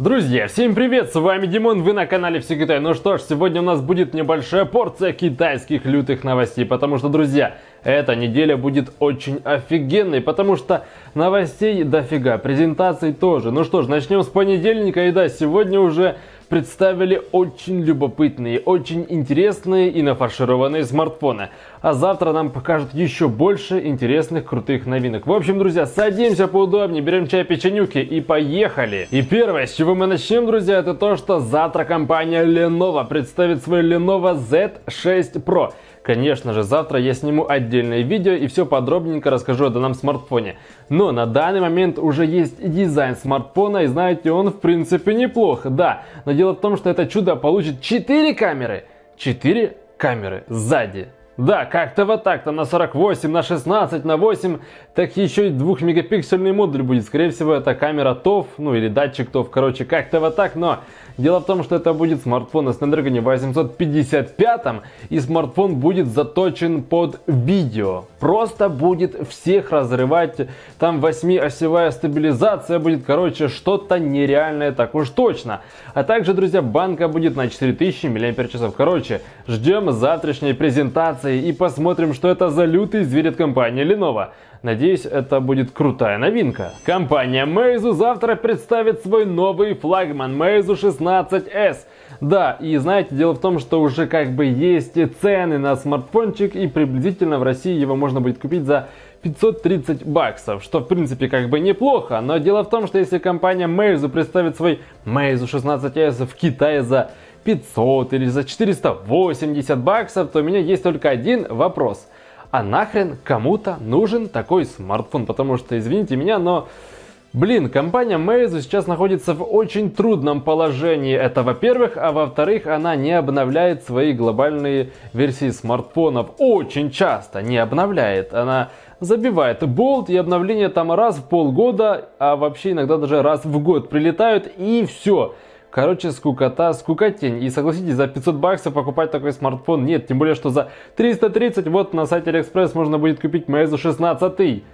Друзья, всем привет, с вами Димон, вы на канале Все Китай. Ну что ж, сегодня у нас будет небольшая порция китайских лютых новостей, потому что, друзья, эта неделя будет очень офигенной, потому что новостей дофига, презентаций тоже. Ну что ж, начнем с понедельника, и да, сегодня уже представили очень любопытные, очень интересные и нафаршированные смартфоны. А завтра нам покажут еще больше интересных крутых новинок. В общем, друзья, садимся поудобнее, берем чай, печенюки и поехали. И первое, с чего мы начнем, друзья, это то, что завтра компания Lenovo представит свой Lenovo Z6 Pro. Конечно же, завтра я сниму отдельное видео и все подробненько расскажу о данном смартфоне. Но на данный момент уже есть дизайн смартфона, и знаете, он в принципе неплох, да. Но дело в том, что это чудо получит 4 камеры. 4 камеры сзади. Да, как-то вот так-то на 48, на 16, на 8, так еще и двухмегапиксельный модуль будет. Скорее всего, это камера ТОВ, ну или датчик ТОВ, короче, как-то вот так, но дело в том, что это будет смартфон на Snapdragon 855, и смартфон будет заточен под видео. Просто будет всех разрывать, там 8-осевая стабилизация будет, короче, что-то нереальное, так уж точно. А также, друзья, банка будет на 4000 мАч. Короче, ждем завтрашней презентации презентации и посмотрим, что это за лютый зверь от компании Lenovo. Надеюсь, это будет крутая новинка. Компания Meizu завтра представит свой новый флагман Meizu 16s. Да, и знаете, дело в том, что уже как бы есть цены на смартфончик, и приблизительно в России его можно будет купить за 530 баксов, что в принципе как бы неплохо, но дело в том, что если компания Meizu представит свой Meizu 16s в Китае за 500 или за 480 баксов, то у меня есть только один вопрос. А нахрен кому-то нужен такой смартфон? Потому что, извините меня, но... Блин, компания Meizu сейчас находится в очень трудном положении. Это во-первых, а во-вторых, она не обновляет свои глобальные версии смартфонов. Очень часто не обновляет. Она забивает болт и обновления там раз в полгода, а вообще иногда даже раз в год прилетают и все. Короче, скукота, скукотень. И согласитесь, за 500 баксов покупать такой смартфон нет. Тем более, что за 330 вот на сайте AliExpress можно будет купить Meizu 16.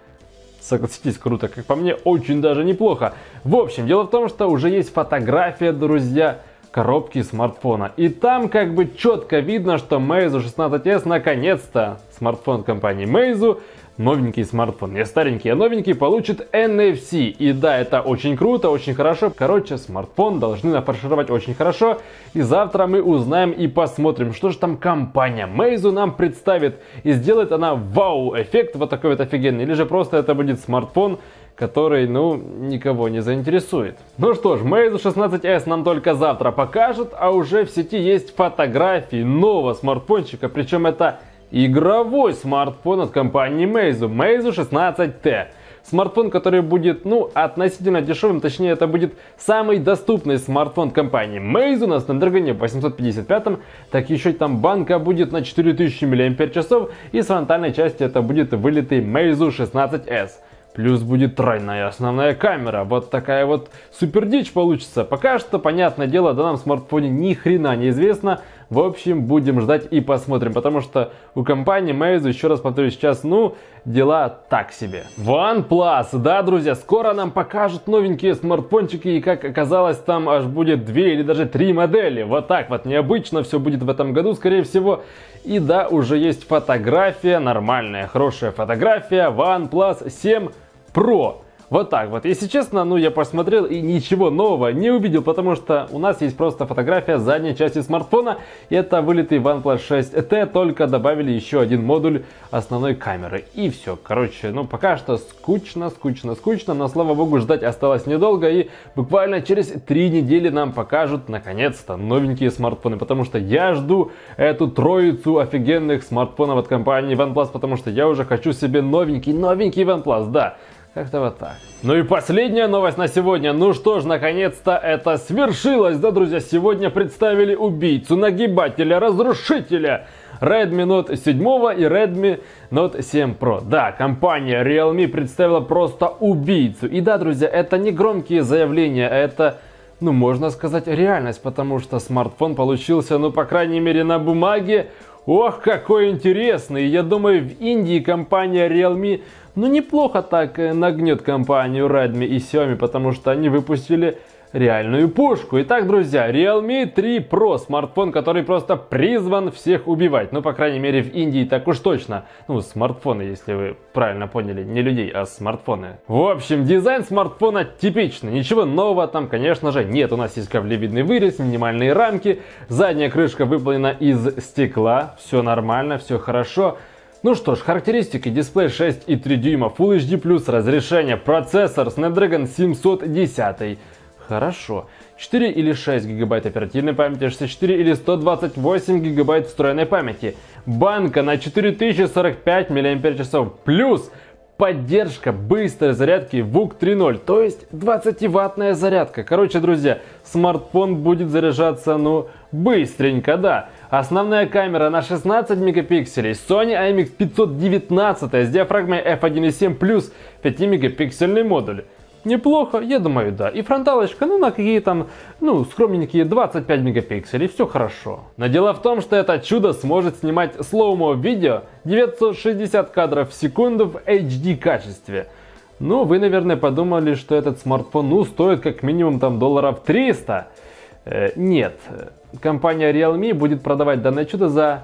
Согласитесь, круто. Как по мне, очень даже неплохо. В общем, дело в том, что уже есть фотография, друзья, коробки смартфона. И там как бы четко видно, что Meizu 16s наконец-то смартфон компании Meizu новенький смартфон. Не старенький, а новенький получит NFC. И да, это очень круто, очень хорошо. Короче, смартфон должны нафаршировать очень хорошо. И завтра мы узнаем и посмотрим, что же там компания Meizu нам представит. И сделает она вау-эффект вот такой вот офигенный. Или же просто это будет смартфон, который, ну, никого не заинтересует. Ну что ж, Meizu 16s нам только завтра покажут, а уже в сети есть фотографии нового смартфончика, причем это игровой смартфон от компании Meizu, Meizu 16T. Смартфон, который будет, ну, относительно дешевым, точнее, это будет самый доступный смартфон компании Meizu на Snapdragon 855, так еще там банка будет на 4000 мАч, и с фронтальной части это будет вылитый Meizu 16S. Плюс будет тройная основная камера. Вот такая вот супер дичь получится. Пока что, понятное дело, о данном смартфоне ни хрена не известно. В общем, будем ждать и посмотрим, потому что у компании Meizu, еще раз повторюсь, сейчас, ну, дела так себе. OnePlus, да, друзья, скоро нам покажут новенькие смартфончики, и как оказалось, там аж будет две или даже три модели. Вот так вот, необычно все будет в этом году, скорее всего. И да, уже есть фотография, нормальная, хорошая фотография OnePlus 7 Pro. Вот так вот. Если честно, ну я посмотрел и ничего нового не увидел, потому что у нас есть просто фотография задней части смартфона. И это вылитый OnePlus 6T, только добавили еще один модуль основной камеры. И все. Короче, ну пока что скучно, скучно, скучно, но слава богу ждать осталось недолго. И буквально через три недели нам покажут наконец-то новенькие смартфоны. Потому что я жду эту троицу офигенных смартфонов от компании OnePlus, потому что я уже хочу себе новенький, новенький OnePlus, да. Как-то вот так. Ну и последняя новость на сегодня. Ну что ж, наконец-то это свершилось, да, друзья? Сегодня представили убийцу, нагибателя, разрушителя. Redmi Note 7 и Redmi Note 7 Pro. Да, компания Realme представила просто убийцу. И да, друзья, это не громкие заявления, это ну, можно сказать, реальность, потому что смартфон получился, ну, по крайней мере, на бумаге. Ох, какой интересный! Я думаю, в Индии компания Realme ну неплохо так э, нагнет компанию Redmi и Xiaomi, потому что они выпустили реальную пушку. Итак, друзья, Realme 3 Pro, смартфон, который просто призван всех убивать. Ну, по крайней мере, в Индии так уж точно. Ну, смартфоны, если вы правильно поняли, не людей, а смартфоны. В общем, дизайн смартфона типичный. Ничего нового там, конечно же, нет. У нас есть каблевидный вырез, минимальные рамки, задняя крышка выполнена из стекла. Все нормально, все хорошо. Ну что ж, характеристики. Дисплей 6,3 дюйма, Full HD+, разрешение, процессор Snapdragon 710. Хорошо. 4 или 6 гигабайт оперативной памяти, 64 или 128 гигабайт встроенной памяти. Банка на 4045 мАч. Плюс поддержка быстрой зарядки VUC 3.0, то есть 20-ваттная зарядка. Короче, друзья, смартфон будет заряжаться, ну, быстренько, да. Основная камера на 16 мегапикселей, Sony IMX519 с диафрагмой f1.7 плюс 5 мегапиксельный модуль. Неплохо, я думаю, да. И фронталочка, ну, на какие там, ну, скромненькие 25 мегапикселей, все хорошо. Но дело в том, что это чудо сможет снимать слоумо видео 960 кадров в секунду в HD качестве. Ну, вы, наверное, подумали, что этот смартфон, ну, стоит как минимум там долларов 300. Э, нет, компания Realme будет продавать данное чудо за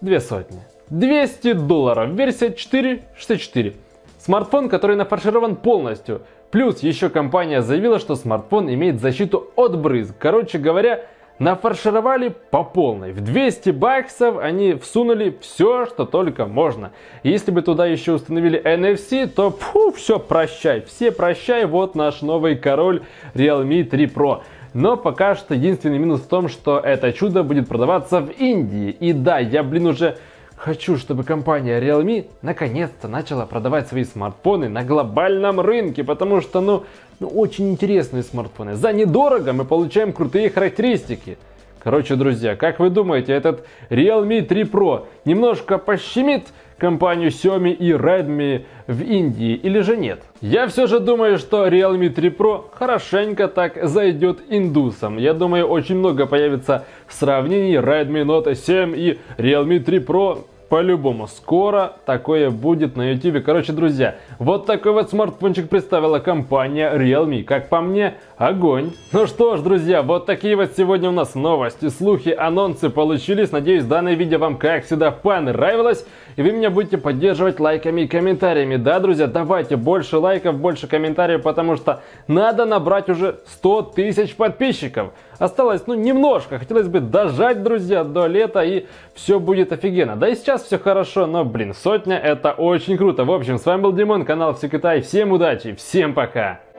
две сотни. 200 долларов, версия 464. Смартфон, который нафарширован полностью. Плюс еще компания заявила, что смартфон имеет защиту от брызг. Короче говоря, нафаршировали по полной. В 200 баксов они всунули все, что только можно. Если бы туда еще установили NFC, то фу, все, прощай. Все прощай, вот наш новый король Realme 3 Pro. Но пока что единственный минус в том, что это чудо будет продаваться в Индии. И да, я, блин, уже Хочу, чтобы компания Realme наконец-то начала продавать свои смартфоны на глобальном рынке, потому что, ну, ну, очень интересные смартфоны. За недорого мы получаем крутые характеристики. Короче, друзья, как вы думаете, этот Realme 3 Pro немножко пощемит компанию Xiaomi и Redmi в Индии или же нет? Я все же думаю, что Realme 3 Pro хорошенько так зайдет индусам. Я думаю, очень много появится сравнений Redmi Note 7 и Realme 3 Pro по-любому, скоро такое будет на YouTube. Короче, друзья, вот такой вот смартфончик представила компания Realme. Как по мне, огонь. Ну что ж, друзья, вот такие вот сегодня у нас новости, слухи, анонсы получились. Надеюсь, данное видео вам, как всегда, понравилось. И вы меня будете поддерживать лайками и комментариями. Да, друзья, давайте больше лайков, больше комментариев, потому что надо набрать уже 100 тысяч подписчиков. Осталось, ну, немножко. Хотелось бы дожать, друзья, до лета, и все будет офигенно. Да и сейчас все хорошо, но, блин, сотня это очень круто. В общем, с вами был Димон, канал Все Китай. Всем удачи, всем пока!